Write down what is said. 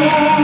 Yeah.